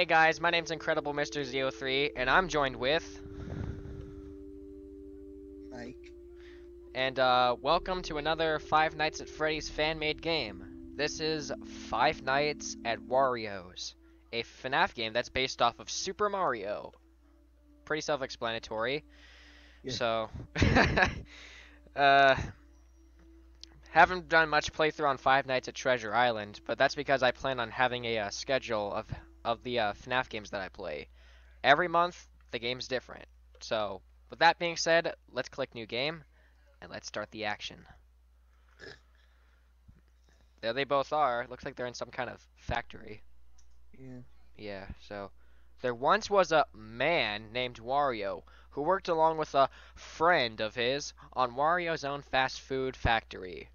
Hey guys, my name's Incredible Mr. Zeo3, and I'm joined with, Mike. and uh, welcome to another Five Nights at Freddy's fan-made game. This is Five Nights at Wario's, a FNAF game that's based off of Super Mario. Pretty self-explanatory. Yeah. So, uh, haven't done much playthrough on Five Nights at Treasure Island, but that's because I plan on having a uh, schedule of of the uh, FNAF games that I play. Every month, the game's different. So, with that being said, let's click new game, and let's start the action. There they both are. Looks like they're in some kind of factory. Yeah. Yeah, so there once was a man named Wario who worked along with a friend of his on Wario's own fast food factory.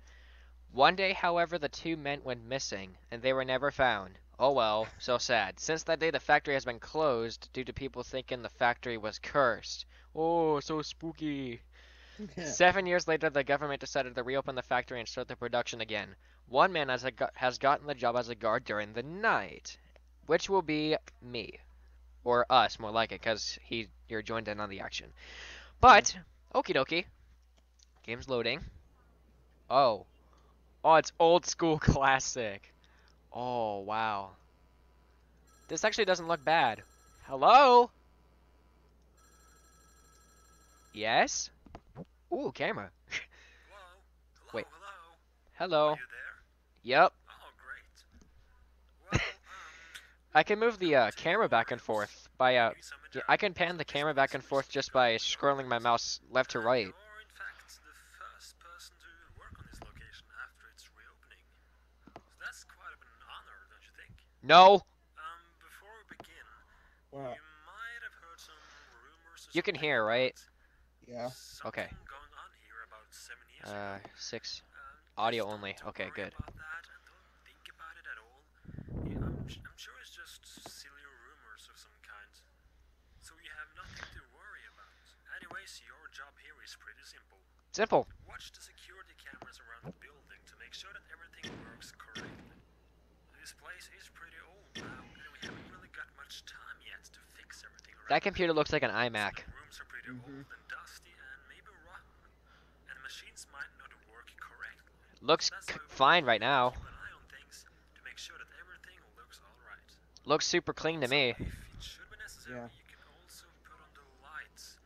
One day, however, the two men went missing and they were never found. Oh well, so sad. Since that day, the factory has been closed due to people thinking the factory was cursed. Oh, so spooky. Seven years later, the government decided to reopen the factory and start the production again. One man has, a has gotten the job as a guard during the night, which will be me, or us, more like it, because he you're joined in on the action. But okie dokie, game's loading. Oh, oh, it's old school classic. Oh wow, this actually doesn't look bad. Hello. Yes. Ooh, camera. Hello? Hello, Wait. hello. Hello. Are you there? Yep. Oh, great. Well, um, I can move the uh, camera back and forth by uh, give you some yeah, I can pan the camera back and forth just by scrolling my mouse left to right. You're, in fact, the first person to work on this location after its reopening. So that's quite an honor, don't you think? No, Um, before we begin, Wow. you might have heard some rumors You can hear, right? about Yeah. Okay. going on here about seven years uh, ago. six. Um, audio only. don't Okay, worry good. About that and don't think about it at all. Yeah, I'm, I'm sure it's just silly rumors of some kind. So you have nothing to worry about. Anyways, your job here is pretty simple. Simple. Watch the security cameras around the building to make sure that everything works correctly. This place is pretty old now, and we haven't really got much time yet to fix everything around That computer looks like an iMac. the rooms are pretty old and dusty and maybe rotten. And the machines might not work correctly. Looks That's c- why we fine right now. Keep an eye on things to make sure that everything looks alright. Looks super clean to me. If it should be necessary, Yeah. you can also put on the lights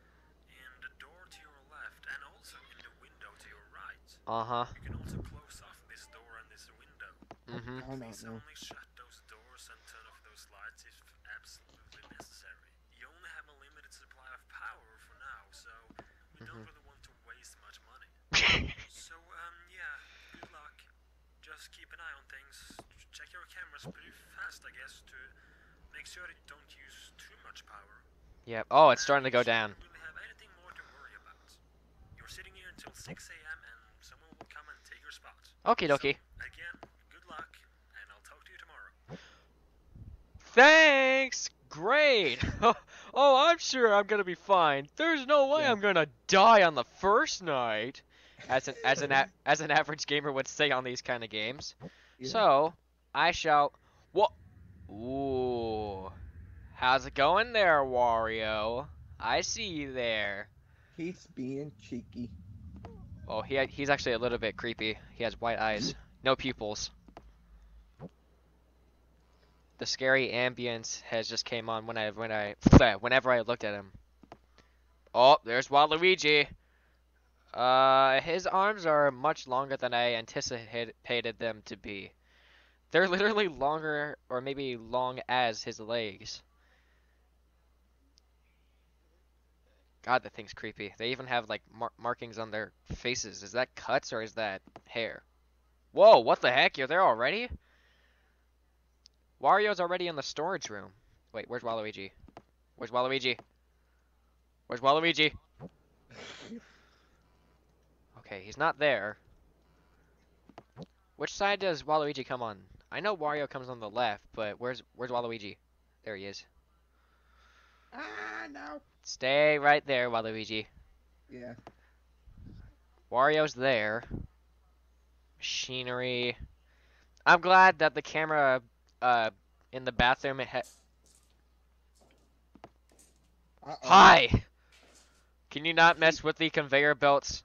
in the door to your left and also in the window to your right. Uh huh. You can also close off this door and this window. Mhm. Please only shut those doors and turn off those lights if absolutely necessary. You only have a limited supply of power for now, so we don't Mhm. really want to waste much money. So, um, yeah, good luck. Just keep an eye on things. Check your cameras pretty fast, I guess, to make sure that you don't use too much power. Yep. Oh, it's starting to go shouldn't down. really have anything more to worry about. You're sitting here until 6 a.m. and someone will come and take your spot. Okie dokie. So, again, good luck, and I'll talk to you tomorrow. Thanks. Great. oh, I'm sure I'm gonna be fine. There's no way Yeah. I'm gonna die on the first night, as an as an a- as an average gamer would say on these kind of games. Yeah. So I shall. What? Ooh. How's it going there, Wario? I see you there. He's being cheeky. Oh, he he's actually a little bit creepy. He has white eyes, no pupils. The scary ambience has just came on when I when I whenever I looked at him. Oh, there's Waluigi. Uh, his arms are much longer than I anticipated them to be. They're literally longer, or maybe long as his legs. God, that thing's creepy. They even have like mar- markings on their faces. Is that cuts or is that hair? Whoa, what the heck? You're there already? Wario's already in the storage room. Wait, where's Waluigi? Where's Waluigi? Where's Waluigi? Okay, he's not there. Which side does Waluigi come on? I know Wario comes on the left, but where's where's Waluigi? There he is. Ah, no. Stay right there, Waluigi. Yeah. Wario's there. Machinery. I'm glad that the camera uh, in the bathroom it ha- Uh-oh. Hi! Can you not mess with the conveyor belts?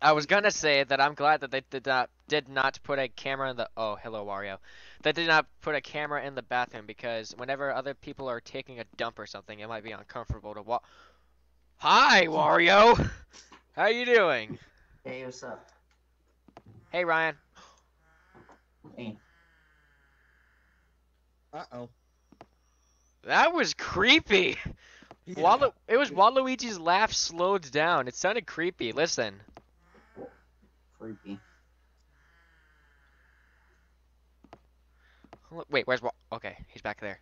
I was gonna say that I'm glad that they did not did not put a camera in the oh hello Wario. They did not put a camera in the bathroom because whenever other people are taking a dump or something, it might be uncomfortable to walk. Hi Wario, how you doing? Hey, what's up? Hey Ryan. Hey, Uh-oh. That was creepy. Yeah. Walu- it was Waluigi's laugh slowed down. It sounded creepy. Listen. Creepy. Wait, where's Wa- Okay, he's back there.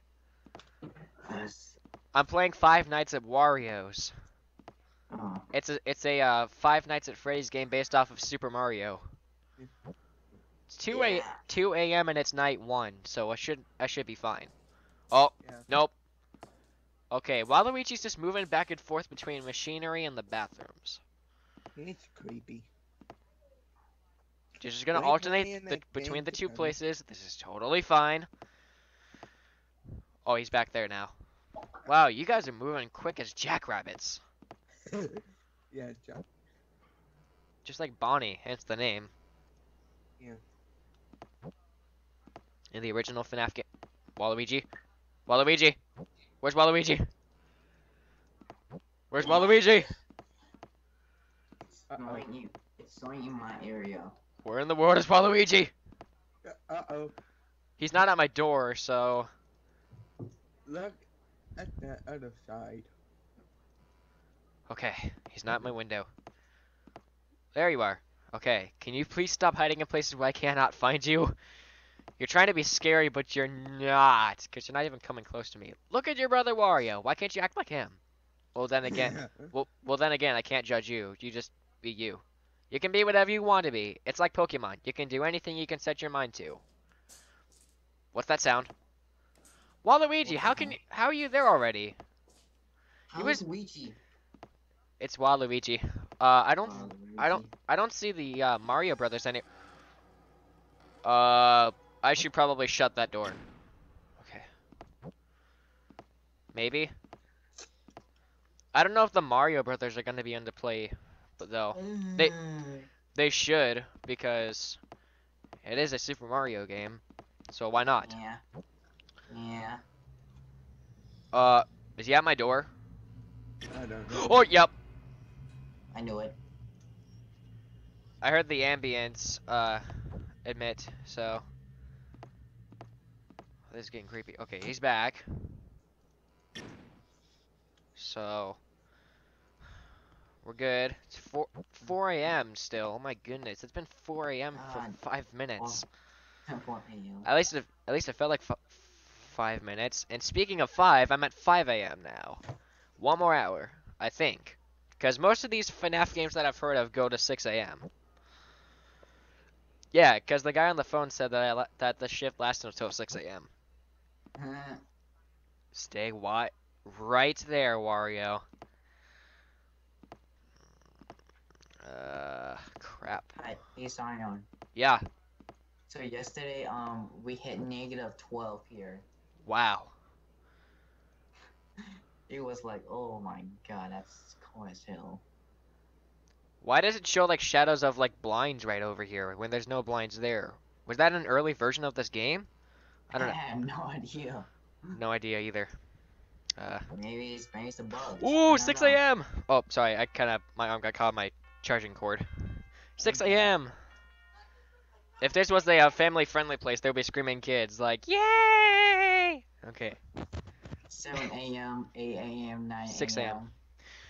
I'm playing Five Nights at Wario's. Oh, It's a it's a uh, Five Nights at Freddy's game based off of Super Mario. It's 2 a 2 a.m. and it's night one, so I should I should be fine. Oh Yeah. nope. Okay, Waluigi's just moving back and forth between machinery and the bathrooms. It's creepy. Just gonna Wait, alternate playing the, that between game the two together. places. This is totally fine. Oh, he's back there now. Wow, you guys are moving quick as jackrabbits. yeah, John. Just like Bonnie, hence the name. Yeah. In the original FNAF game. Waluigi? Waluigi? Where's Waluigi? Where's Waluigi? Uh-oh. snowing you. It's snowing in my area. Where in the world is Waluigi? Uh-oh. He's not at my door, so. Look at the other side. Okay, he's not at my window. There you are. Okay, can you please stop hiding in places where I cannot find you? You're trying to be scary, but you're not, because you're not even coming close to me. Look at your brother Wario. Why can't you act like him? Well, then again, well, well, then again, I can't judge you. You just be you. You can be whatever you want to be. It's like Pokemon. You can do anything you can set your mind to. What's that sound? Waluigi, how can you, how are you there already? How was- is Ouija? It's Waluigi. Uh, I don't Oh, I don't- I don't see the uh, Mario Brothers any. Uh, I should probably shut that door. Okay. Maybe. I don't know if the Mario Brothers are gonna be into play, though they- Mm. they should because it is a Super Mario game, so why not? Yeah. Yeah. Uh, is he at my door? I don't know. Oh, yep. I knew it. I heard the ambience. Uh, admit so. This is getting creepy. Okay, he's back. So we're good. It's four oh, four a.m. still. Oh my goodness, it's been four a.m. for God. five minutes. 4 a.m. At least it, at least it felt like f- five minutes. And speaking of five, I'm at five a.m. now. One more hour, I think, because most of these FNAF games that I've heard of go to six a.m. Yeah, because the guy on the phone said that I that the shift lasted until six a.m. Uh-huh. Stay wi- right there, Wario. Uh, crap. Hi, hey Zion. Yeah. So yesterday, um, we hit negative 12 here. Wow. It was like, oh my god, that's cold as hell. Why does it show like shadows of like blinds right over here when there's no blinds there? Was that an early version of this game? I don't know. I have no idea. No idea either. Uh, Maybe it's maybe it's a bug. Ooh, 6 a.m. Oh, sorry, I kind of my arm got caught on my charging cord. 6 a.m. If this was a uh, family-friendly place, there would be screaming kids like, "Yay!" Okay. 7 a.m., 8 a.m., 9 6 a.m.. a.m.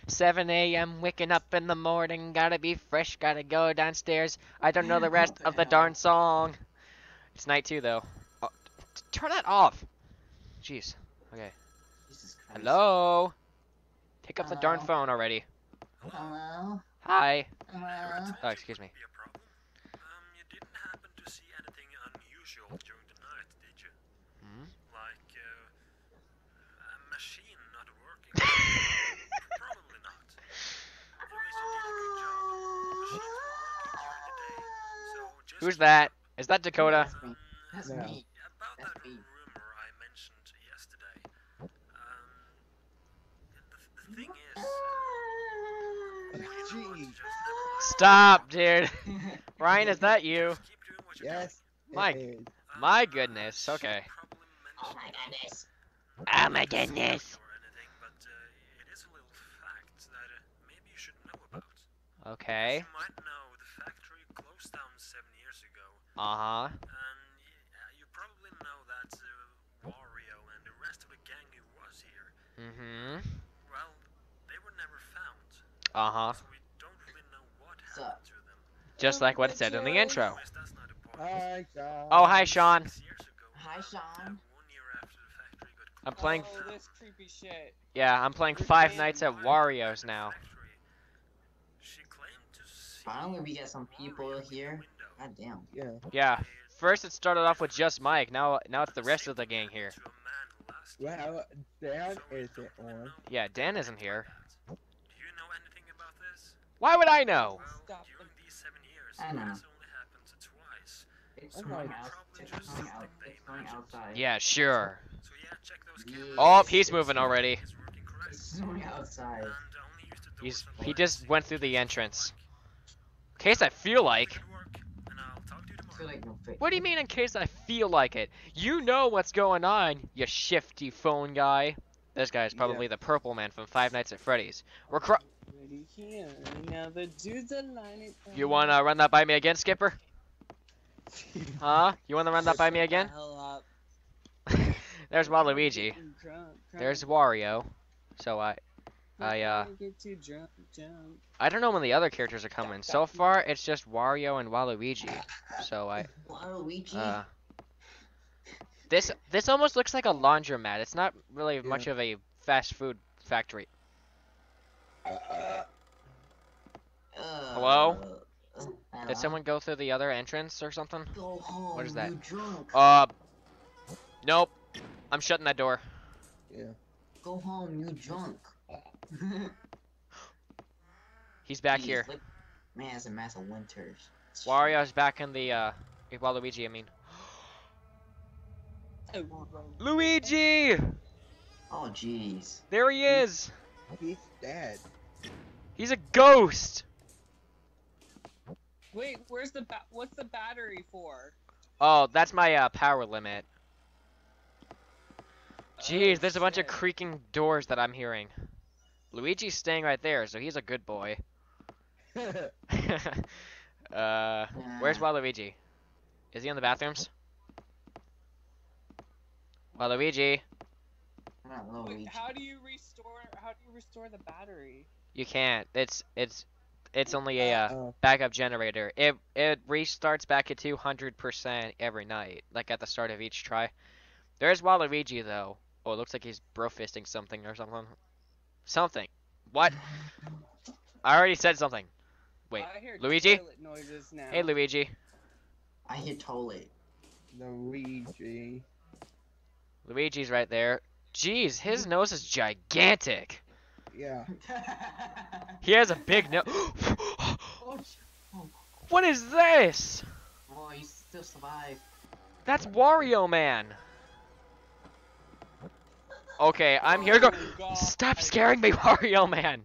7 a.m. waking up in the morning, gotta be fresh, gotta go downstairs. I don't know the rest the of the hell? darn song. It's night two though. Oh, turn that off. Jeez. Okay. Hello. Pick up the darn phone already. Hello? Hi. Hello? Oh, excuse me. Be a problem. Um, you didn't happen to see anything unusual during the night, did you? Hmm? Like uh, a machine not working? Probably not. Anyways, you did a good job. Machines were working day, so Who's that? Is that? up. Is that Dakota? That's me. That's No. me. About That's that me. rumor I mentioned yesterday. Um, the, Gee. Stop, dude. Ryan, is that you? Keep doing what you're Yes. Mike. it is. doing. My goodness, okay. oh my goodness. Oh my goodness. or anything, but it is a little fact that maybe you should know about. Okay. Might know the factory closed down seven years ago, Uh huh. and y- you probably know that uh, Wario and the rest of the gang who was here, Mm hmm. well, they were never found. Uh huh. So we don't really know what So- happened to them. Just like what it said in the intro. Anyways, that's not the point. Hi, Sean. Oh, hi, Sean. Six years ago, Hi, Sean. one year after the factory got I'm playing. Oh, this creepy shit. Yeah, I'm playing Five Nights at Wario's now. She claimed to see Finally, we get some people Wario in the here. God damn. Yeah. Yeah. First, it started off with just Mike. Now, now it's the rest of the gang here. To a man last year. Well, Dan isn't don't on. Yeah, Dan isn't here. Do you know anything about this? Why would I know? Well, Stop during these seven years, I it know. only happened twice. It's Oh going my out. It's going out. It's going outside. Yeah, sure. yeah, check those cameras. Oh, he's moving already. It's working correctly. It's going outside. And uh, only use the doors He's and he just went through the entrance. In case I feel like. Good work, and I'll talk to you I tomorrow. feel like no fit. What do you mean in case I feel like it? You know what's going on, you shifty phone guy. This guy is probably the purple man from Five Nights at Freddy's. We're cro- Ready here. Now the dudes are lining up. You wanna run that by me again, Skipper? Huh? You wanna run that by me again? There's Waluigi. Getting Drunk, drunk. There's Wario. So I I, uh, Don't Get too drunk, drunk. I don't know when the other characters are coming. So far it's just Wario and Waluigi. So I Waluigi. uh This this almost looks like a laundromat. It's not really Yeah. much of a fast food factory. Uh, Uh, hello? uh, hello? Did someone go through the other entrance or something? Go home. What is that? You. Uh Nope. I'm shutting that door. yeah. Go home. You drunk. He's back Jeez, here. look- Man, it's a mass of winters. Wario's back in the uh Waluigi, I mean. Oh, Luigi! Oh, jeez. There he is! He's dead. He's a ghost! Wait, where's the ba- what's the battery for? Oh, that's my uh, power limit. Jeez, Oh, there's a bunch of creaking doors that I'm hearing. Luigi's staying right there, so he's a good boy. uh, where's Nah. Waluigi? Is he in the bathrooms? Waluigi, Not Wait, Luigi. how do you restore? How do you restore the battery? You can't. It's it's it's only a uh, backup generator. It it restarts back at 200% every night, like at the start of each try. There's Waluigi though. Oh, it looks like he's bro fisting something or something. Something. What? I already said something. Wait, I hear Luigi? now. Hey Luigi. I hear toilet. Luigi. Luigi's right there. Jeez, his nose is gigantic. Yeah. He has a big nose. what is this? oh, you still survive. That's Wario Man. Okay, I'm here go. Oh, God. Stop scaring me, Wario Man.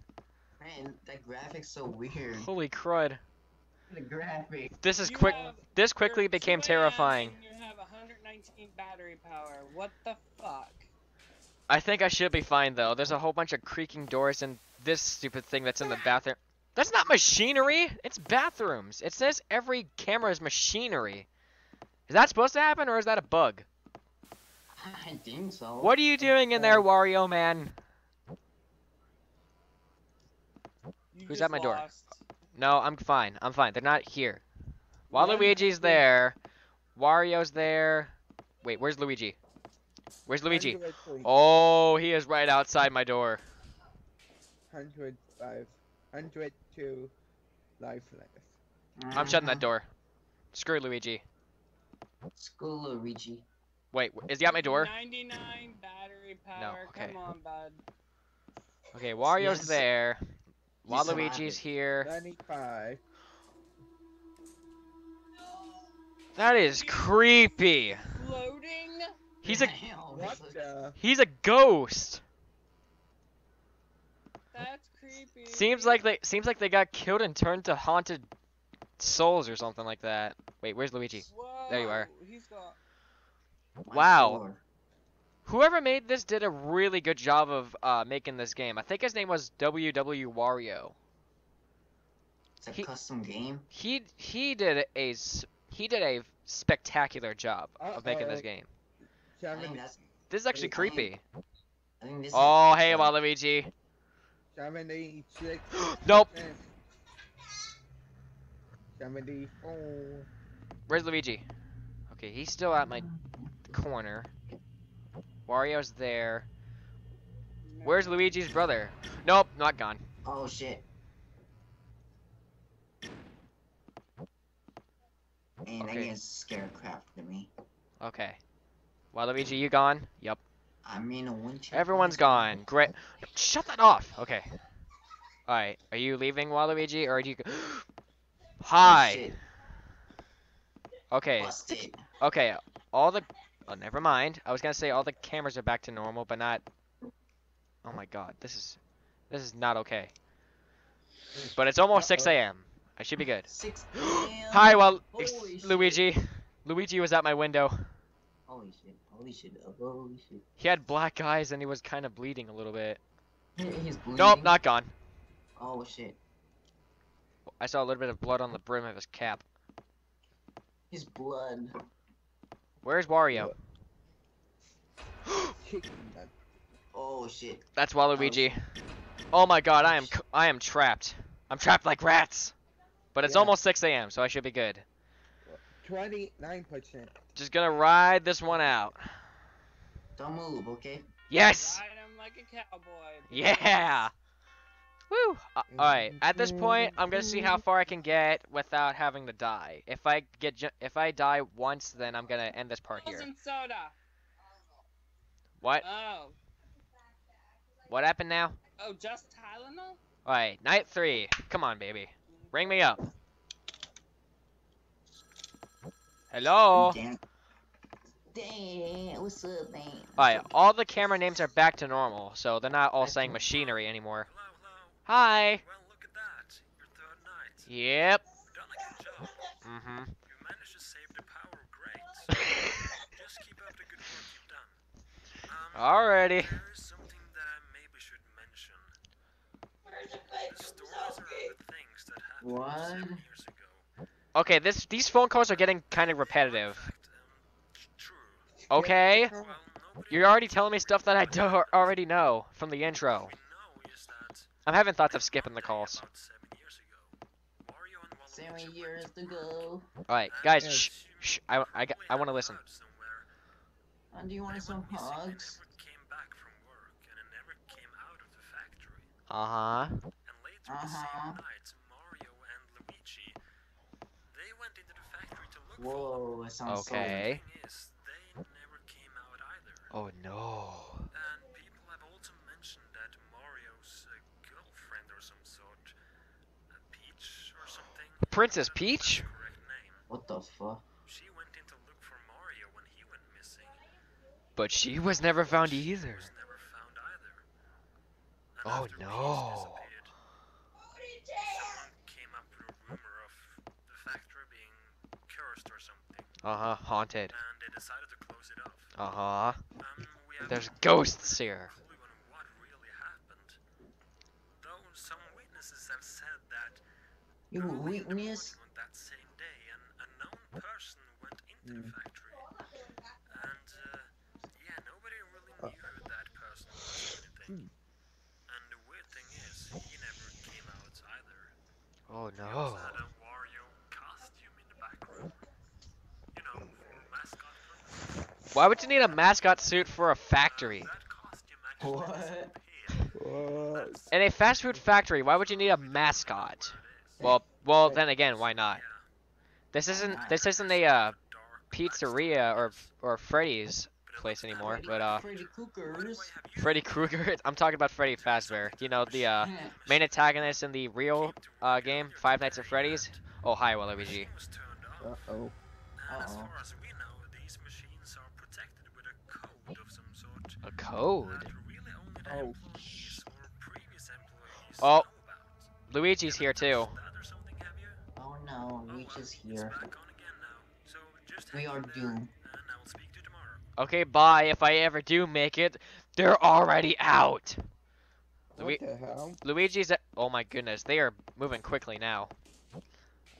Man, that graphic's so weird. Holy crud. The graphic. This is You quick. have- This quickly became terrifying. You have 119 battery power. What the fuck? I think I should be fine though. There's a whole bunch of creaking doors and this stupid thing that's in the bathroom. That's not machinery. It's bathrooms. It says every camera is machinery. Is that supposed to happen or is that a bug? I think so. What are you doing in there, Wario Man? You Who's at my door? lost. No, I'm fine. I'm fine. They're not here. Waluigi's there. Wario's there. Wait, where's Luigi? Where's Luigi? Oh, he is right outside my door. 105, 102 life left. I'm shutting that door. Screw Luigi. School Luigi. Wait, is he at my door? 99 battery power. okay. Come on, bud. Okay, Wario's Yes. there. You survived Waluigi's it. here. 95. That is creepy. Floating? He's a Damn, What this looks- the? he's a ghost. That's creepy. Seems like they seems like they got killed and turned to haunted souls or something like that. Wait, where's Luigi? There you are. He's got. Wow. floor. Whoever made this did a really good job of uh, making this game. I think his name was WW Wario. It's a He- custom game. He he did a s- he did a spectacular job of making this Uh-oh. game. I think Seventy, that's. This is actually creepy. I think this Oh, is, hey, Waluigi. seventy-six. Nope. Seventy-four. Where's Luigi? Okay, he's still at my corner. Wario's there. Where's Luigi's brother? Nope, not gone. Oh shit. Man, that Okay. game's scared crap to me. Okay. Waluigi, you gone? Yup. I'm in a one shot. Everyone's gone. Great. Shut that off. Okay. Alright, are you leaving Waluigi or do you go- Hi. Okay. Busted. Okay, all the Oh, never mind. I was going to say all the cameras are back to normal, but not Oh my god. This is this is not okay. But it's almost 6 Uh-oh. a.m. I should be good. Six. Hi, well, ex- Holy shit. Luigi. Luigi was at my window. Holy shit. Holy shit. Holy shit. He had black eyes and he was kind of bleeding a little bit. He's bleeding. Nope, not gone. Oh shit. I saw a little bit of blood on the brim of his cap. His blood. Where's Wario? Oh shit. That's Waluigi. Oh, oh my god, I am oh, c- I am trapped. I'm trapped like rats. But it's Yeah. almost 6 a.m., so I should be good. Twenty-nine percent. Just gonna ride this one out. Don't move, okay? Yes! Ride him like a cowboy. Yeah! Woo! Uh, Alright, at this point, I'm gonna see how far I can get without having to die. If I get ju- if I die once, then I'm gonna end this part here. Frozen soda. What? Oh. What happened now? Oh, just Tylenol? Alright, night three. Come on, baby. Ring me up. Hello? Damn. Damn, what's up, man? Alright, all the camera names are back to normal, so they're not all saying machinery anymore. Hello, hello. Hi! Well, look at that. Your third night. Yep. You've done a good job. Mm-hmm. You managed to save the power. Great. Just keep up the good work you've done. Um, Alrighty. There is something that I maybe should mention. The stories around the things that happened What? Seven years ago. Okay, this these phone calls are getting kind of repetitive. In fact, true. Okay? You're already telling me stuff that I do already know from the intro. we know is that I'm having thoughts of skipping the calls. seven years ago, Wario and Waluigi Seven years to. Alright, guys, shh, shh, I, I, I want to listen. Uh, do you want some went missing, they hugs? never came back from work, and they never came out of the factory. Uh-huh. And later the Uh-huh. same night, Mario and Luigi, they went into the factory to look for them. Whoa, that sounds Okay. The thing they never came out either. Oh no. And people have also mentioned that Mario's uh, girlfriend or some sort, uh, Peach or something. Princess I don't know if that's Peach? the correct name. so. What the fuck? She went in to look for Mario when he went missing. But she was never found either. was never found either. And Oh, after Peach no. disappeared, someone came up with a rumor of the factory being cursed or something, Uh-huh, haunted. and they decided to close it off. Uh-huh. Um, we have There's ghosts here. on what really happened. Though some witnesses have said that You early in the morning weakness? on that same day, an unknown person went into the Mm. factory. And uh, yeah, nobody really Uh. knew who that person was or anything. And the weird thing is, he never came out either. Oh He no. also had a Wario costume in the back room. You know, for mascot purposes. Why would you need a mascot suit for a factory? That costume actually What? What? In a fast food factory, why would you need a mascot? what it is. Well, well, then again, why not? This isn't this isn't a uh, pizzeria or or Freddy's place anymore, but uh, Freddy By the Cookers. way, have you Freddy Krueger. I'm talking about Freddy Fazbear. You know the uh, main antagonist in the real uh, game, Five Nights at Freddy's. Oh hi, Waluigi. Machine was turned on, Uh-oh. and as Uh-oh. far as we know, these machines are protected with a code of some sort A code. that really only the Oh. employees or previous employees Oh. Luigi's here too. Bad or something, have you? Oh no, Oh, Reach well, is here. back on again now. So just We are doomed. And I will speak to you tomorrow. Okay, bye. If I ever do make it, they're already out. Lui- What the hell? Luigi's. At- oh my goodness, they are moving quickly now.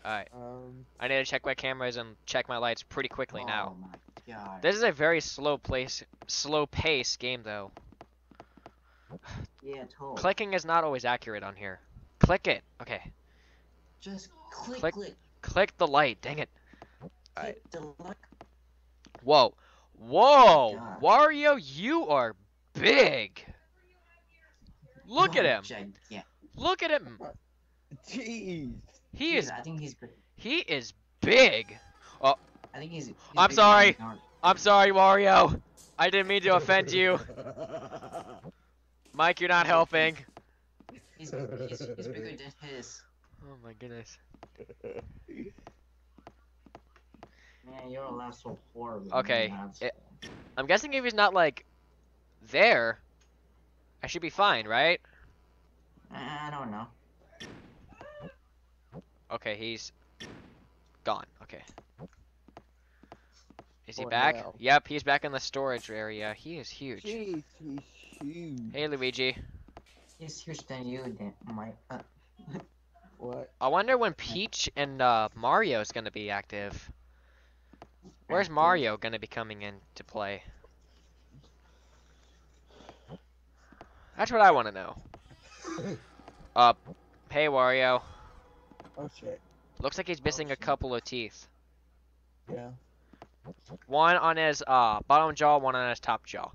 Alright, Um, I need to check my cameras and check my lights pretty quickly now. Oh my god. This is a very slow place, slow pace game though. Yeah, totally. Clicking is not always accurate on here. Click it. Okay. Just click, Click. click, Click the light. Dang it. Alright. click the look. Whoa. Whoa. Oh god. Wario, you are big. Look at Oh, him. Giant. Yeah. Look at him. jeez. He is I think he's. big- he is big. Oh, I think he's. he's I'm sorry. I'm sorry, Mario. I didn't mean to offend you. Mike, you're not helping. He's, he's, he's bigger than his. Oh my goodness. Man, you're allowed so horrible. Okay, it- I'm guessing if he's not like there, I should be fine, right? I I don't know. Okay, he's gone. Okay. Is he back? now. Yep, he's back in the storage area. He is huge. Jeez, he's huge. Hey, Luigi. He's huge than you, then my. Uh, What? I wonder when Peach and uh, Mario is gonna be active. Where's. Mario gonna be coming in to play? That's what I want to know. Uh, hey Wario. Oh shit. Looks like he's missing a couple of teeth. Yeah. One on his uh bottom jaw, one on his top jaw.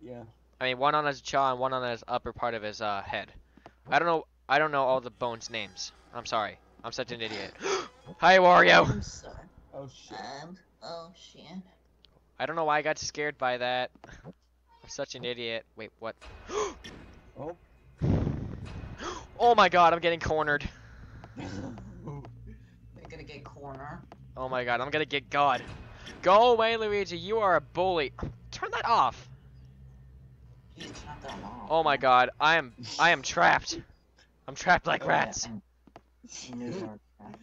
Yeah. I mean, one on his jaw and one on his upper part of his uh head. I don't know. I don't know all the bones' names. I'm sorry. I'm such an idiot. Hi Wario. I'm sorry. Oh shit. Um. Oh shit. I don't know why I got scared by that. I'm such an idiot. Wait, what? Oh. Oh my god, I'm getting cornered. We're gonna get corner. Oh my god, I'm gonna get God. Go away, Luigi. You are a bully. Turn that off. That. Oh my god, I am I am trapped. I'm trapped like Oh, rats. and- and those are trap-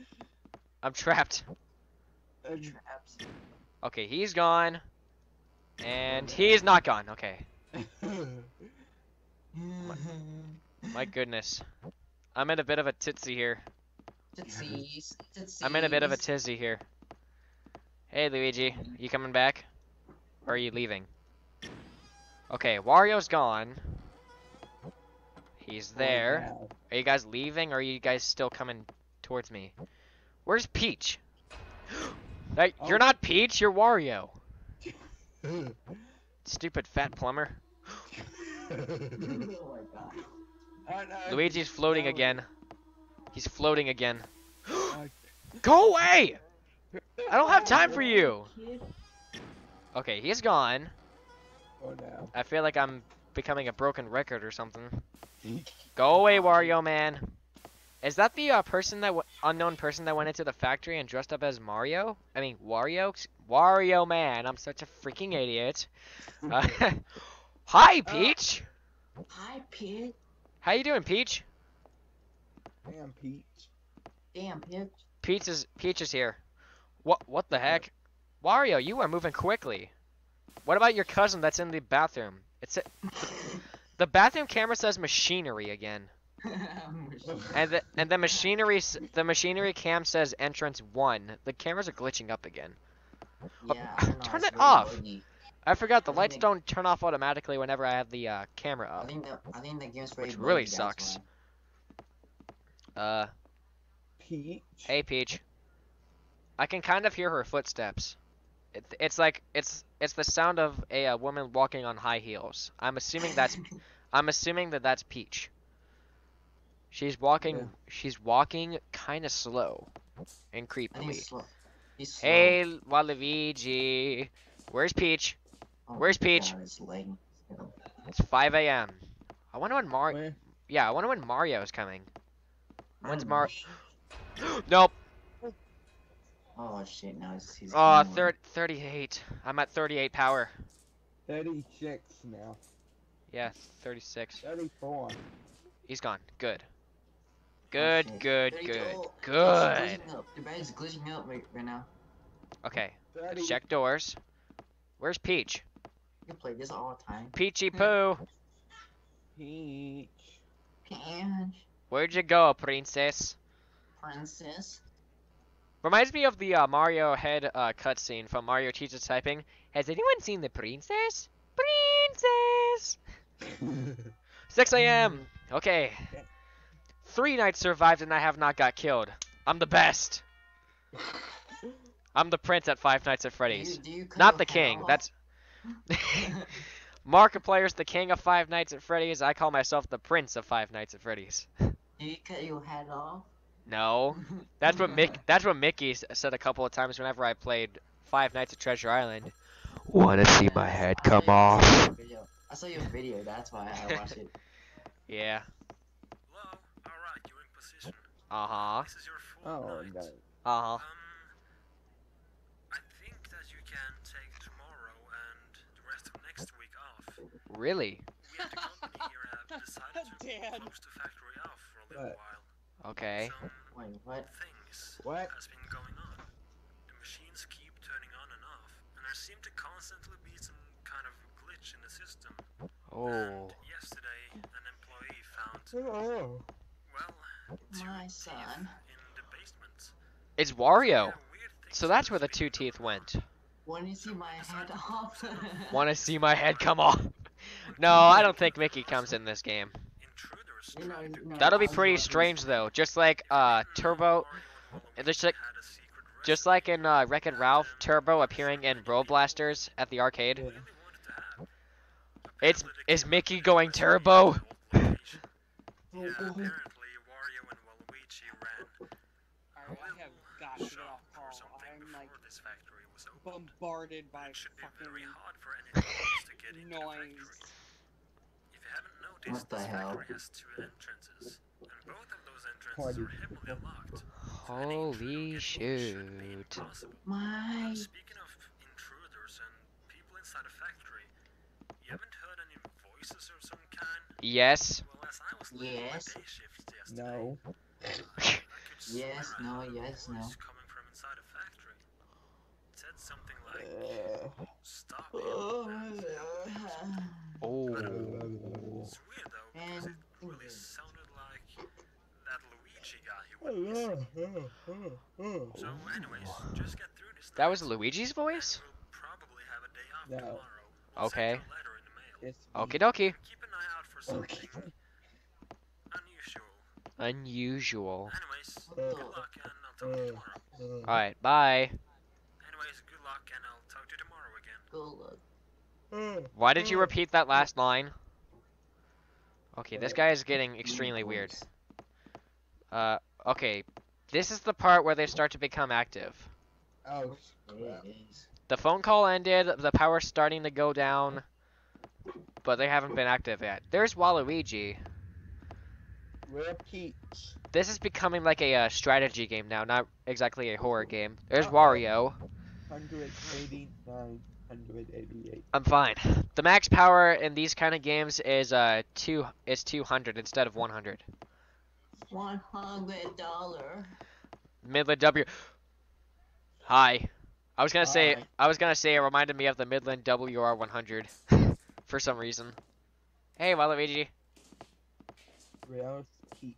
I'm trapped. Okay, he's gone. And he's not gone. Okay. My goodness. I'm in a bit of a titsy here. Tootsies, tootsies. I'm in a bit of a tizzy here. Hey Luigi, you coming back? Or are you leaving? Okay, Wario's gone. He's there. Are you guys leaving or are you guys still coming towards me? Where's Peach? Hey, you're Oh. not Peach, you're Wario. Stupid fat plumber. oh my god. No, Luigi's floating no. again. He's floating again. Uh, Go away! I don't have time for you! Okay, he's gone. Oh no. I feel like I'm becoming a broken record or something. Go away, Wario man. Is that the uh, person that w- unknown person that went into the factory and dressed up as Mario? I mean Wario. Ex- Wario man. I'm such a freaking idiot. Uh, hi, Peach. Hi, Peach. How you doing, Peach? Damn, Peach. Damn, Pete. Peach is Peach is here. What what the heck? Wario, you are moving quickly. What about your cousin that's in the bathroom? It's a, the bathroom camera says machinery again. And the and the machinery the machinery cam says entrance one. The cameras are glitching up again. yeah, I don't Turn it really off. buggy. I forgot the I lights think- don't turn off automatically whenever I have the uh, camera I up. think the I think the game's very Which really sucks. why. Uh, Peach. hey Peach. I can kind of hear her footsteps. It, it's like it's it's the sound of a, uh woman walking on high heels. I'm assuming that's I'm assuming that that's Peach. She's walking. Yeah. She's walking kind of slow and I think creepily. he's slow. He's slow. Hey, Waluigi. Where's Peach? Oh where's my Peach? God, his. It's 5 a.m. I wonder when Mar. Yeah, I wonder when Mario's coming. I When's don't Mar- nope. Oh shit! Now he's. he's Oh, gone. thir- 38. I'm at 38 power. 36 now. Yeah, 36. 34. He's gone. Good. Oh, good, shit. good, good, go. Good. glitching up. The bed is glitching up right, right now. Okay, Daddy. let's check doors. Where's Peach? You can play this all the time. Peachy Poo. Peach. Peach, Where'd you go, princess? princess. Reminds me of the uh, Mario head uh, cutscene from Mario Teaches Typing. Has anyone seen the princess? Princess! 6 a.m. Okay. Three nights survived and I have not got killed. I'm the best. I'm the prince at Five Nights at Do you, Freddy's. do you Not the head king. off? That's Markiplier's the king of Five Nights at Freddy's. I call myself the prince of Five Nights at Freddy's. Do you cut your head off? No, that's what Mick. That's what Mickey said a couple of times whenever I played Five Nights at Treasure Island. Wanna see my head come I off? video. I saw your video. That's why I watched it. Yeah. Hello? Alright, you're in position. Uh huh. This is your full Oh night. no. Uh huh. Um, I think that you can take tomorrow and the rest of next week off. Really? We at the company here have decided to Dan. close the factory off for a little while. Okay. Wait, what? things What? has been going on. The machines keep turning on and off, and there seem to constantly be some kind of glitch in the system. Oh. And yesterday, an employee found, Oh. well, My son. in the basement. It's Wario. Yeah, weird things So that's where the two teeth went. Want to see my head off? Wanna see my head come off? No, I don't think Mickey comes in this game. That'll be pretty strange though. Just like uh Turbo, just like just like in uh, Wreck It Ralph, Turbo appearing in RoadBlasters at the arcade. Yeah. It's is Mickey going Turbo? Yeah, apparently Wario and Waluigi ran I have got to get off call. I'm like before this factory was open. bombarded by It should be fucking very What the hell? factory has two entrances, and both of those entrances Party. are heavily locked. Holy shoot. My. Speaking of intruders and people inside a factory, you haven't heard any voices of some kind? Yes. Well, as I was Yes. my day shift yesterday, No. I Yes, I no, yes, no. coming from inside a factory. It said something like, Uh, "Stop him." Oh. It's weird though, because And it really sounded like that Luigi guy he went missing. uh. So, anyways, just get through this. That was Luigi's voice? and we'll probably have a day off No. tomorrow. We'll Okay. you a letter in the mail. It's Okie dokie. Keep an eye out for something Okay. unusual. Unusual. Anyways, Uh, good luck, and I'll talk to you uh, tomorrow. uh, Alright, bye. Anyways, good luck, and I'll talk to you tomorrow again. Go look. uh, Why did you repeat that last line? Okay, this guy is getting extremely weird. Uh, okay. This is the part where they start to become active. Oh, crap. The phone call ended, the power's starting to go down, but they haven't been active yet. There's Waluigi. Where Peach? This is becoming like a uh, strategy game now, not exactly a horror game. There's Uh-oh. Wario. 189, 188. I'm fine. The max power in these kind of games is uh two is 200 instead of 100. One hundred dollar. Midland W. Hi. I was gonna say I was gonna say it reminded me of the Midland WR100 for some reason. Hey Waluigi. Where's Peach?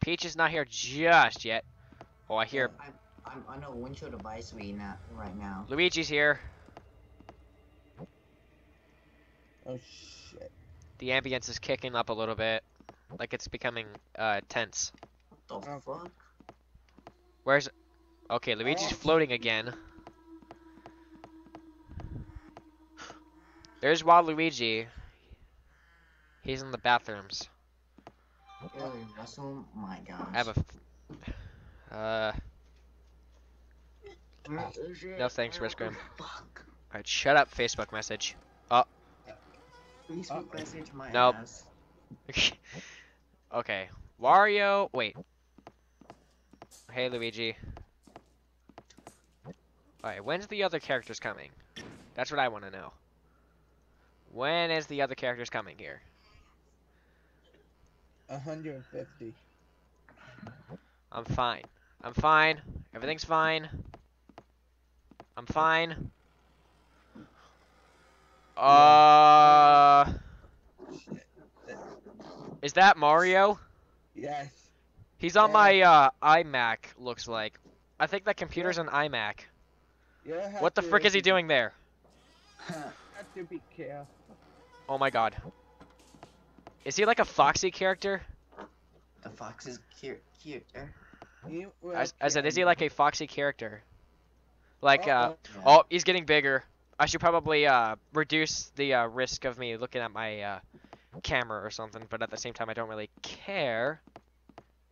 Peach is not here just yet. Oh, I hear I'm, I'm on a windshield device right now. Right now. Luigi's here. Oh shit. The ambience is kicking up a little bit, like it's becoming uh tense. What the Oh. fuck? Where's? Okay, Luigi's Oh. floating again. There's Waluigi. He's in the bathrooms. Really, Russell? My god. I have a. f- Uh, No thanks, Riskrim. Fuck. alright, shut up, Facebook message. Oh. Facebook message my Nope. ass. okay, Wario. Wait. Hey, Luigi. Alright, when's the other characters coming? That's what I want to know. When is the other characters coming here? 150. I'm fine. I'm fine. Everything's fine. I'm fine. Uh, is that Mario? Yes. He's on Yeah. my uh iMac. Looks like. I think that computer's an iMac. You What the to frick is he doing there? Have to be careful. Oh my god. Is he like a Foxy character? A fox is cute. Cute. You will I, I said, is he like a Foxy character? Like, uh, Uh-oh. Oh, he's getting bigger. I should probably uh reduce the uh, risk of me looking at my uh camera or something, but at the same time, I don't really care.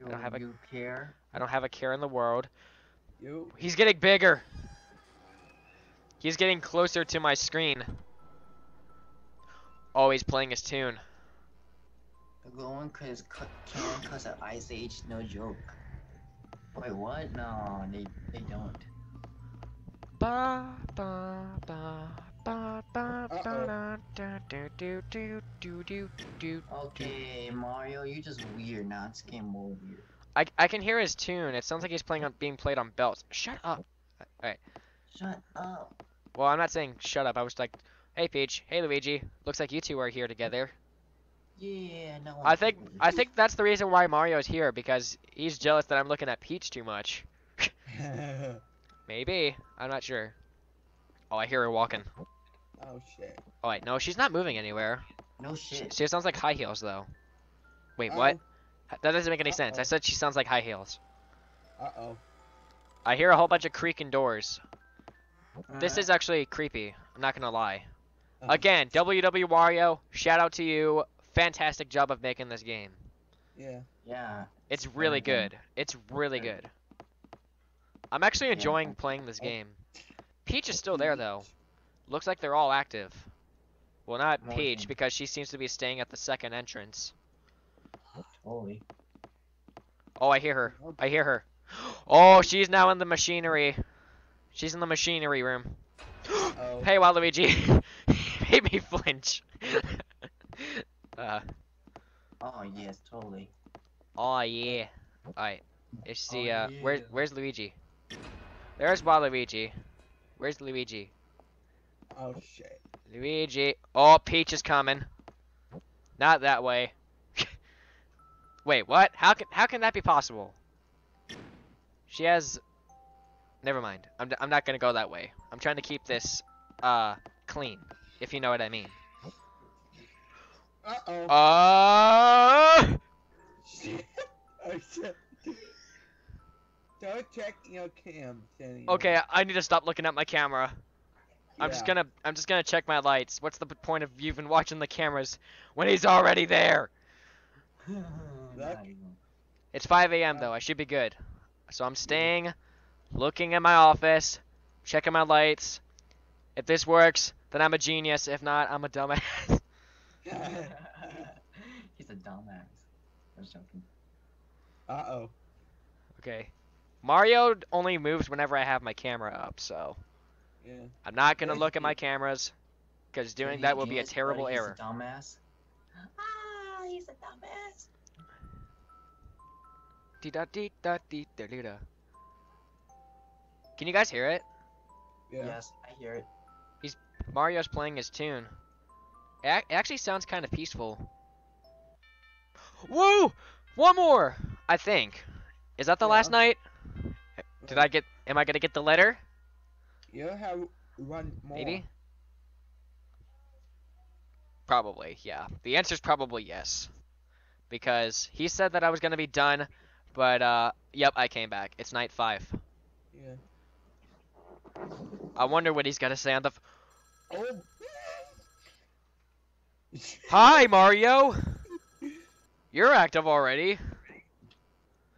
You, don't have a- care? I don't have a care in the world. You. He's getting bigger. He's getting closer to my screen. Oh, he's playing his tune. The going cause can cause of Ice Age, no joke. Wait, what? No, they they don't. Ba ba ba ba ba ba Uh-oh. da da do do do do do do. Okay, Mario, you just weird now. It's getting more weird. I I can hear his tune. It sounds like he's playing on being played on belts. Shut up. Uh, All right. Shut up. Well, I'm not saying shut up. I was like, hey Peach, hey Luigi. Looks like you two are here together. Yeah, no. I think I think that's the reason why Mario's here because he's jealous that I'm looking at Peach too much. Maybe. I'm not sure. Oh, I hear her walking. oh shit. Oh wait, no, she's not moving anywhere. No She, shit. she sounds like high heels though. Wait, what? That doesn't make any sense. I said she sounds like high heels. Uh oh. I hear a whole bunch of creaking doors. This Uh, is actually creepy. I'm not gonna lie. Uh, Again, WW Wario, shout out to you. Fantastic job of making this game. Yeah. Yeah. It's really good. good. It's really good. I'm actually Yeah. enjoying playing this Oh. game. Peach is still there though. Looks like they're all active. Well, not Peach because she seems to be staying at the second entrance. Totally. Oh, I hear her. I hear her. Oh, she's now in the machinery. She's in the machinery room. Oh. Hey, Waluigi. Made me flinch. uh, Oh yes, totally. oh yeah. Alright. Is the Oh, uh where where's Luigi? There's Waluigi. Where's Luigi? Oh shit. Luigi. Oh, Peach is coming. Not that way. Wait, what? How can how can that be possible? She has. Never mind. I'm I'm not gonna go that way. I'm trying to keep this uh clean, if you know what I mean. Uh oh. Uh. Oh shit. Don't check your cams anymore. Okay, I need to stop looking at my camera. I'm just gonna I'm just gonna check my lights. What's the point of you even watching the cameras when he's already there? It's 5 a.m. though. I should be good. So I'm staying, looking at my office, checking my lights. If this works, then I'm a genius. If not, I'm a dumbass. He's a dumbass. I was joking. uh oh. okay. Mario only moves whenever I have my camera up, so Yeah. I'm not gonna Yes, look at my cameras, because doing he's that will be a genius, but terrible he's error. A dumbass. Ah, he's a dumbass. Dee da dee da dee da dee da. Can you guys hear it? Yeah. Yes, I hear it. He's Mario's playing his tune. It actually sounds kind of peaceful. Woo! One more, I think. Is that the last night? Did I get? Am I gonna get the letter? You have one more. Maybe. Probably, yeah. The answer's probably yes. Because he said that I was gonna be done, but uh, yep, I came back. It's night five. Yeah. I wonder what he's gonna say on the. F- Oh. Hi, Mario. You're active already.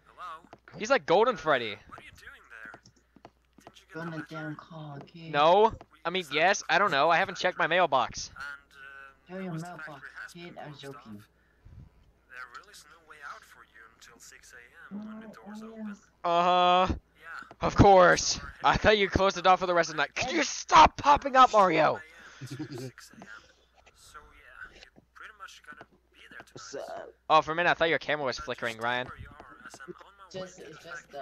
Hello? He's like Golden Freddy. What are you doing there? Didn't you the damn call, kid. No, I mean yes. I don't know. I haven't checked my mailbox. And, uh, Tell your mailbox, factory kid. I'm joking. There really is no way out for you until 6 a.m. when the doors open. Uh huh. Of course. I thought you closed it off for the rest of the night. Could you stop popping up, Mario? 6 a.m. to 6 a.m. So yeah, you pretty much gotta be there What's up? Oh, for a minute I thought your camera was flickering, Ryan. Where you are, as I'm on my Just- it's just factory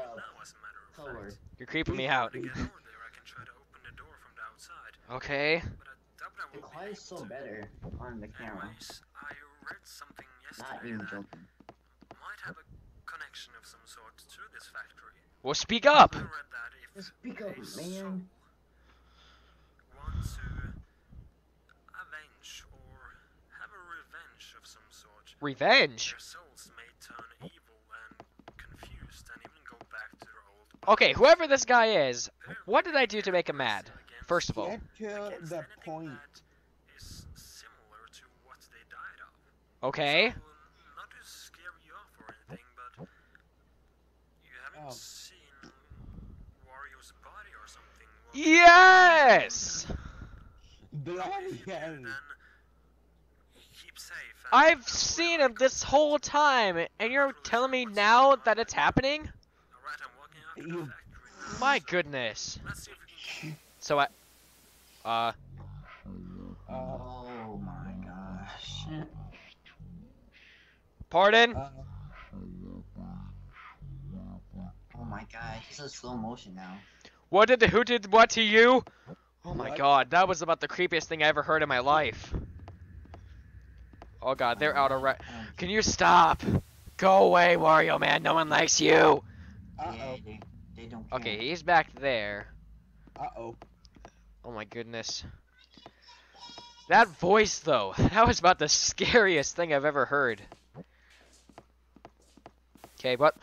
the now, as a matter of Color. fact. You're creeping me out. To get over there, I can try to open the door from the outside, Okay. but I doubt I The will be is so better on the camera. Anyways, I read something Not yesterday even that joking. might have a connection of some sort to this factory. Well, speak up. I read that if Just speak up, man. soul want to avenge or have a revenge of some sort, Revenge. their souls may turn evil and confused and even go back to their old. Okay, whoever this guy is, what did I do to make him mad? First of all. Get to the point. that is similar to what they died of. Okay. So, not to scare you off or anything, but you haven't Oh. seen Wario's body or something. Well, Yes. Bloody if you do, hell. then keep safe. and I've seen him this whole time, and you're telling me now that it's happening? Alright, I'm walking out to the You- My goodness. Let's see if we can So I, uh, Uh, Oh my gosh. pardon? uh, Oh my god, he's in slow motion now. What did the who did what to you? Oh my What? god, that was about the creepiest thing I ever heard in my life. Oh god, they're out of right. Um, Can you stop? Go away, Wario man. No one likes you. Uh yeah, oh, they, they don't care. Okay, he's back there. uh oh. Oh my goodness. That voice though, that was about the scariest thing I've ever heard. Okay, but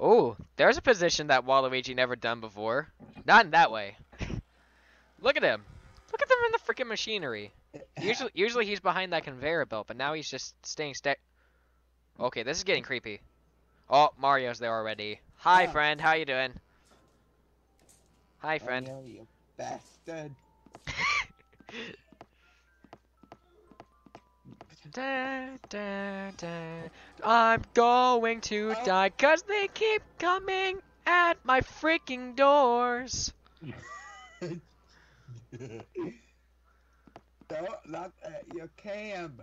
oh, there's a position that Waluigi never done before. Not in that way. Look at him. Look at them in the freaking machinery. Usually, usually he's behind that conveyor belt, but now he's just staying sta- Okay, this is getting creepy. Oh, Mario's there already. Hi, Yeah. friend. How you doing? Hi, friend. no, you bastard. Da, da, da. I'm going to Oh. die because they keep coming at my freaking doors. Don't look at your cam.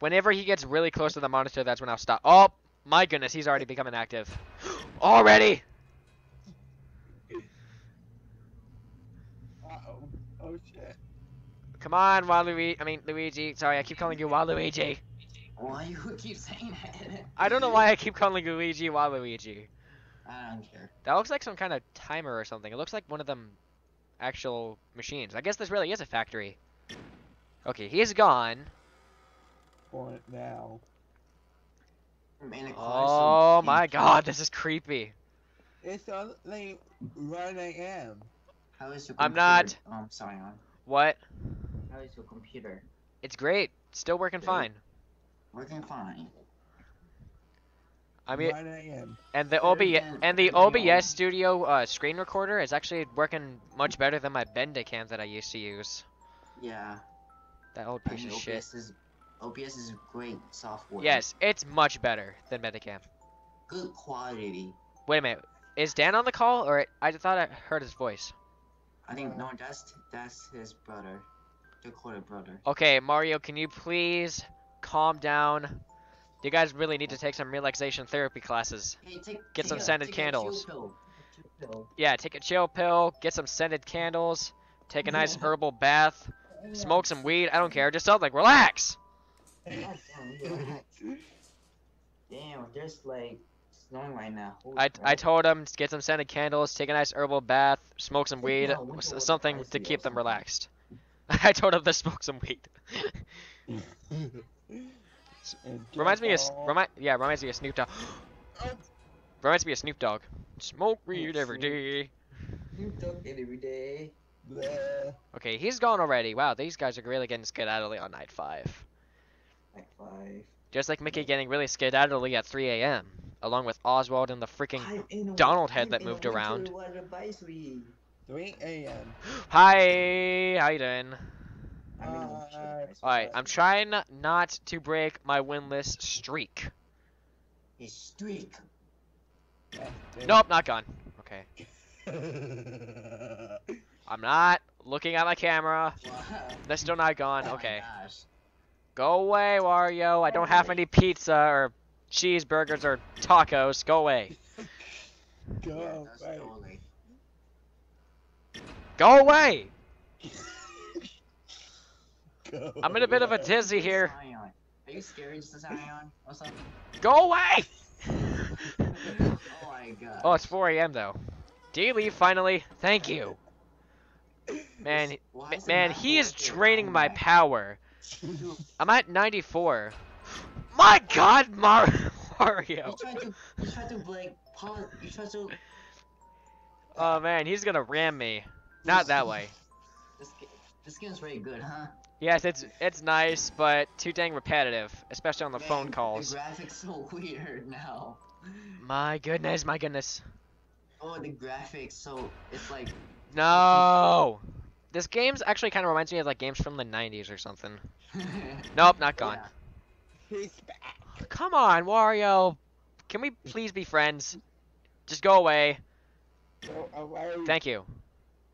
Whenever he gets really close to the monitor, that's when I'll stop. Oh, my goodness, he's already becoming active. already? Uh oh. Oh shit. Come on, Waluigi. I mean, Luigi. Sorry, I keep calling you Waluigi. Why you keep saying that? I don't know why I keep calling Luigi Waluigi. I don't care. That looks like some kind of timer or something. It looks like one of them actual machines. I guess this really is a factory. Okay, he's gone. For it now. Man, the quality's Oh my pink. god, this is creepy. It's only 1 a.m. How is your computer? I'm not- Oh, I'm sorry. On. What? How is your computer? It's great. Still working Really? fine. Working fine. I mean, and the OBS and the OBS Studio uh, screen recorder is actually working much better than my Bandicam that I used to use. Yeah. That old I piece mean, of shit. OBS is OBS is a great software. Yes, it's much better than Bandicam. Good quality. Wait a minute. Is Dan on the call, or I thought I heard his voice? I think no, that's that's his brother, the quarter brother. Okay, Mario, can you please calm down? You guys really need to take some relaxation therapy classes. Hey, take Get take some a- scented candles. a chill pill. Yeah, take a chill pill, get some scented candles, take a nice herbal bath, smoke some weed. I don't care. Just sounds like relax. Damn, just like snowing right now. Holy I, I told them to get some scented candles, take a nice herbal bath, smoke some weed, s- something to keep them relaxed. I told them to smoke some weed. Reminds me of remind yeah reminds me of Snoop Dogg. Reminds me of Snoop Dogg. Smoke weed every Snoop. day. Took it every day. Okay, he's gone already. Wow, these guys are really getting skedaddly on night five. Like five. Just like Mickey getting really skedaddly at 3 a.m. Along with Oswald and the freaking. I'm a- Donald head that moved around. weather advisory. 3 a.m. Hi, how you doing? I'm in a winter Uh. All right, I'm trying not to break my winless streak. His streak. Bastard. Nope, not gone. Okay, I'm not looking at my camera. Wow. They're still not gone. Oh my Okay. gosh. Go away, Wario. I don't have any pizza or cheeseburgers or tacos. Go away. Go Yeah, away. Go away. Go I'm in a bit of a dizzy here. Are you scared, Zion? Or something? Go away. oh my god. Oh, it's 4 a.m. though. Do leave finally? Thank you. Man, Why ma- is it man, he is draining my Why? power. I'm at 94. My God, Mar- You Mario. tried to, you tried to like pause. You tried to. Oh man, he's gonna ram me. Not that way. This, ga- this game's very good, huh? Yes, it's it's nice, but too dang repetitive, especially on the phone calls. The graphics so weird now. My goodness, my goodness. Oh, the graphics so it's like. No. This game's actually kind of reminds me of like games from the 90s or something. Nope, not gone. Yeah. He's back. Come on, Wario. Can we please be friends? Just go away. Go away. Thank you.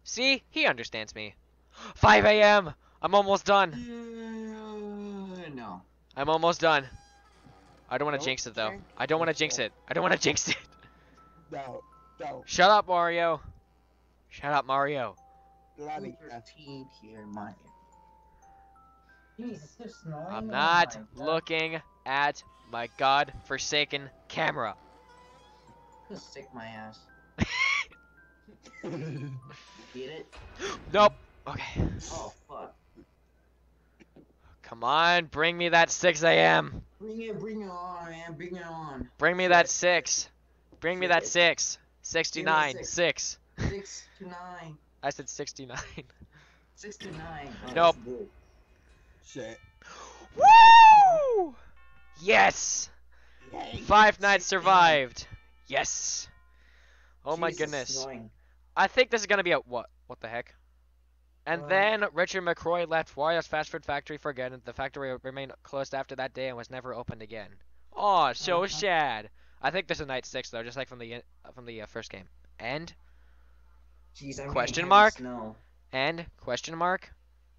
See, he understands me. 5 a.m. I'm almost done. Uh, no. I'm almost done. I don't want to jinx it though. I don't want to jinx it. I don't want to jinx it. No, no, Shut up, Mario. Shut up, Mario. Bloody hell. Thirteen here, my. Jeez, it's snowing. I'm Oh not my looking at my god-forsaken camera. Just stick my ass. Get it? Nope. Okay. Oh fuck. Come on, bring me that 6 a.m. Bring it, bring it on, man. Bring it on. Bring me that 6. Bring me that Six. 69. six. 6. Six to nine. I said 69. Six to. Oh, Nope. Shit. Woo! Yes! Yay. Five nights survived. Yes. Oh my goodness. snowing. I think this is gonna be a what? What the heck? And Well- then Richard McCroy left Wario's fast food factory for good, and the factory remained closed after that day and was never opened again. Aw, so Uh-huh. sad. I think this is night six though, just like from the from the uh, first game. And Jeez, I'm Question mark? Heavy snow. and question mark.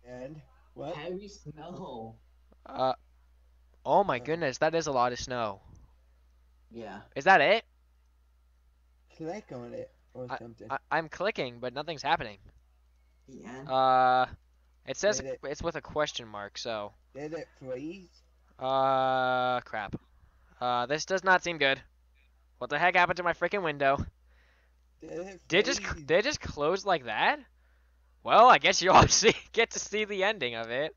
And what? Heavy snow. Uh, oh my Uh. goodness, that is a lot of snow. Yeah. Is that it? Click on it or something. I- I'm clicking, but nothing's happening. The end. Uh, it says it- it's with a question mark, so. Did it freeze? Uh, crap. Uh, this does not seem good. What the heck happened to my freaking window? Did it Did it just it just close like that? Well, I guess you all see get to see the ending of it.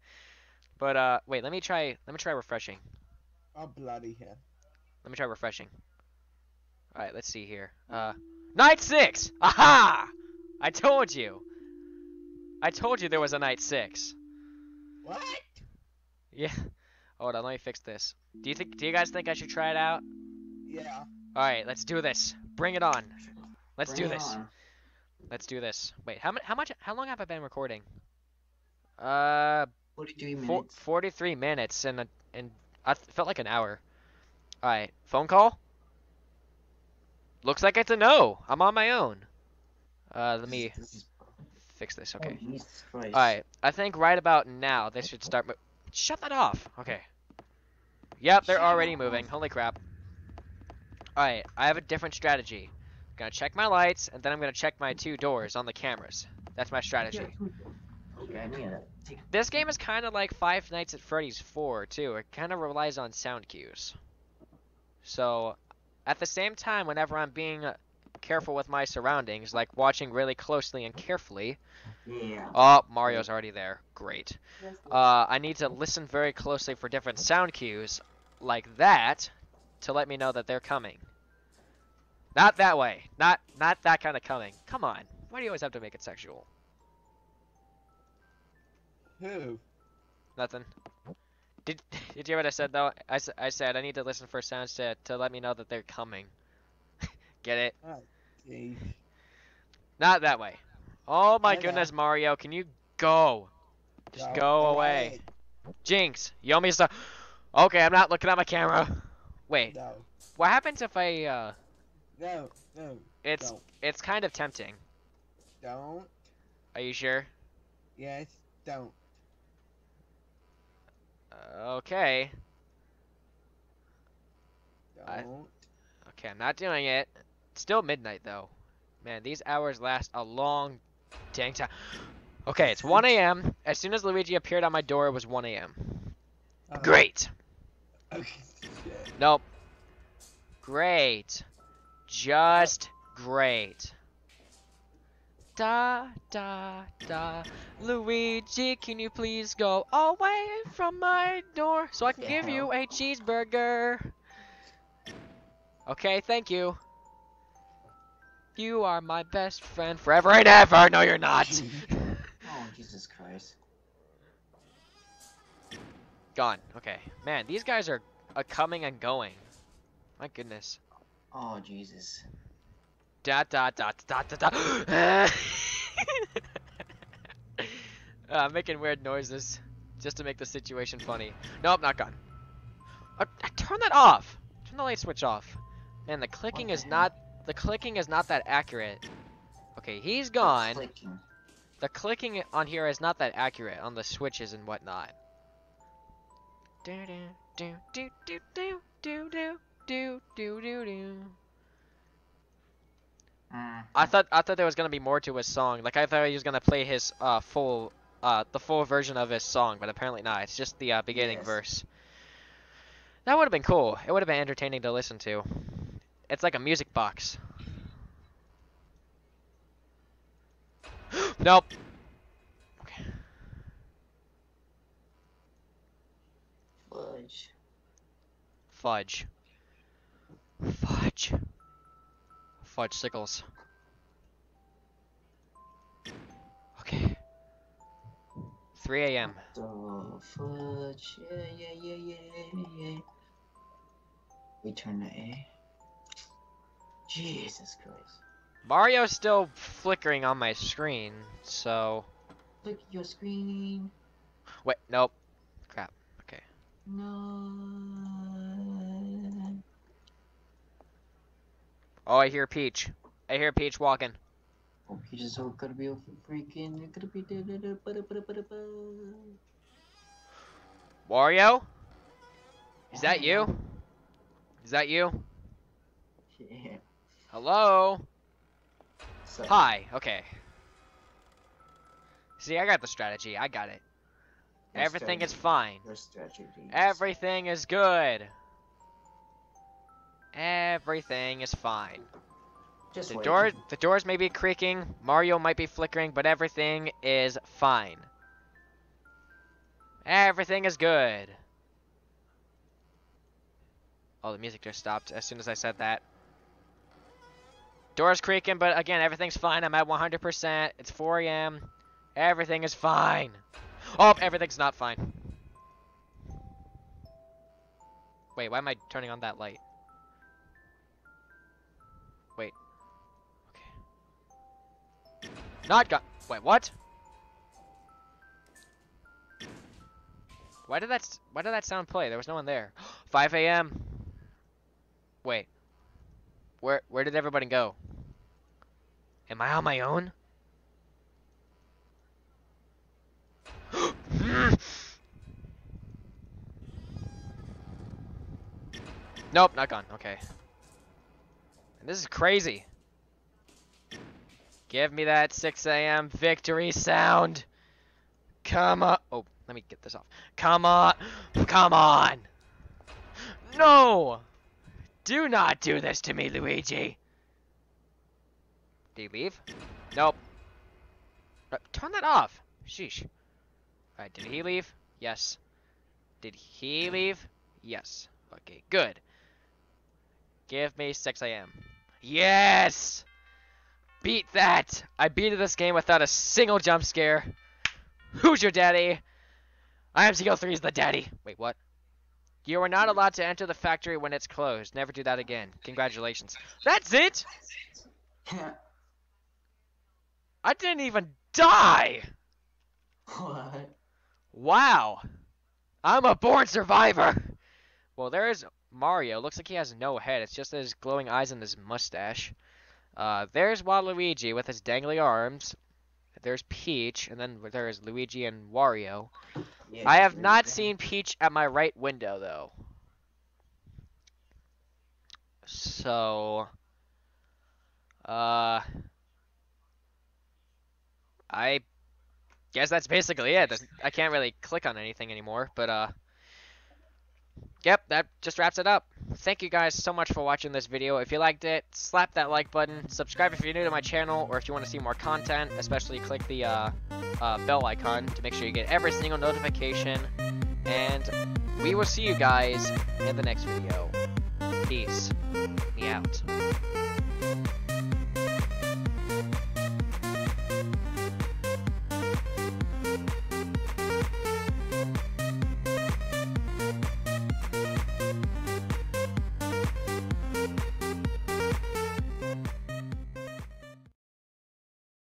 But uh, wait, let me try let me try refreshing. Oh bloody hell. Let me try refreshing. All right, let's see here. Uh, night six. Aha! I told you. I told you there was a night six. What? Yeah. Hold on, let me fix this. Do you think? Do you guys think I should try it out? Yeah. All right, let's do this. Bring it on. Let's Bring do this. on. Let's do this. Wait, how much? How much? How long have I been recording? Uh, 43 four, minutes. 43 minutes and and I felt like an hour. All right, phone call. Looks like it's a no. I'm on my own. Uh, let me fix this. oh, Okay. Christ. All right. I think right about now they should start. Mo- Shut that off. Okay. Yep, they're already moving. Holy crap. All right, I have a different strategy. I'm gonna check my lights, and then I'm gonna check my two doors on the cameras. That's my strategy. Okay, I need This game is kind of like Five Nights at Freddy's 4 too. It kind of relies on sound cues. So, at the same time, whenever I'm being uh, careful with my surroundings, like watching really closely and carefully. Yeah. Oh, Mario's already there. Great. Uh, I need to listen very closely for different sound cues, like that, to let me know that they're coming. Not that way. Not not that kind of coming. Come on. Why do you always have to make it sexual? Who? Nothing. Did Did you hear what I said though? I said I need to listen for sounds to to let me know that they're coming. Get it? Jeez. Not that way. Oh my I goodness, Mario, can you go? Just go away. Jinx, you owe me stuff. Okay, I'm not looking at my camera. Wait, No. what happens if I uh? No. No. It's Don't. it's kind of tempting. Don't. Are you sure? Yes. Don't. Okay. Don't. Okay, I'm not doing it. It's still midnight though. Man, these hours last a long dang time. Okay, it's 1 a.m. As soon as Luigi appeared on my door, it was 1 a.m. Uh, Great. Okay. Nope. Great. Just great. Da da da. Luigi, can you please go away from my door so I can give you a cheeseburger? Okay, thank you. You are my best friend forever and ever. No, you're not. Oh, Jesus Christ. Gone. Okay. Man, these guys are uh, coming and going. My goodness. Oh, Jesus. Da da da da da da. uh, I'm making weird noises just to make the situation funny. Nope, not gone. Uh, turn that off. Turn the light switch off. Man, the clicking the is heck? not the clicking is not that accurate. Okay, he's gone. Clicking. The clicking on here is not that accurate on the switches and whatnot. Do do do do do do do do do do do. Mm. I thought I thought there was gonna be more to his song. Like I thought he was gonna play his uh full uh the full version of his song, but apparently not. It's just the uh, beginning Yes. verse. That would have been cool. It would have been entertaining to listen to. It's like a music box. nope. Okay. Fudge. Fudge. Fudge. Fudge sickles. Okay. 3 a.m. The fudge. Yeah, yeah, yeah, yeah, yeah. Return to A. Jesus Christ. Mario's still flickering on my screen, so Look at your screen. wait, nope. Crap. Okay. No. Oh, I hear Peach. I hear Peach walking. Oh, you just so gonna be freaking. Gonna be. da- da- da- ba- da- ba- da- ba- Wario? Is that you? Is that you? Yeah. Hello? So, Hi. Okay. See, I got the strategy. I got it. your Everything is fine. Strategy. Everything is good. Everything is fine. Just The wait. doors, the doors may be creaking, Mario might be flickering, but everything is fine. Everything is good. Oh, the music just stopped as soon as I said that. Doors creaking, but again, everything's fine. I'm at 100%. It's 4 a.m. Everything is fine. Oh, everything's not fine. Wait, why am I turning on that light? Not got. Wait, what? Why did that? Why did that sound play? There was no one there. 5 a.m. Wait. Where? Where did everybody go? Am I on my own? nope, not gone. Okay. And this is crazy. Give me that 6 a.m. victory sound. Come on. Oh, let me get this off. Come on. Come on. No. Do not do this to me, Luigi. Did he leave? Nope. Uh, turn that off. Sheesh. Alright, did he leave? Yes. Did he leave? Yes. Okay, good. Give me 6 a.m. Yes! Beat that! I beat this game without a single jump scare. Who's your daddy? I am ZO3's the daddy. Wait, what? You are not allowed to enter the factory when it's closed. Never do that again. Congratulations. That's it? I didn't even die! what? Wow. I'm a born survivor. Well, there's Mario. Looks like he has no head. It's just his glowing eyes and his mustache. Uh, there's Waluigi with his dangly arms. There's Peach, and then there is Luigi and Wario. Yeah, I have not seen Peach at my right window though. So uh I guess that's basically it. There's- I can't really click on anything anymore, but uh Yep, that just wraps it up. Thank you guys so much for watching this video. If you liked it, slap that like button. Subscribe if you're new to my channel, or if you want to see more content, especially click the uh, uh, bell icon to make sure you get every single notification. And we will see you guys in the next video. Peace. Me out.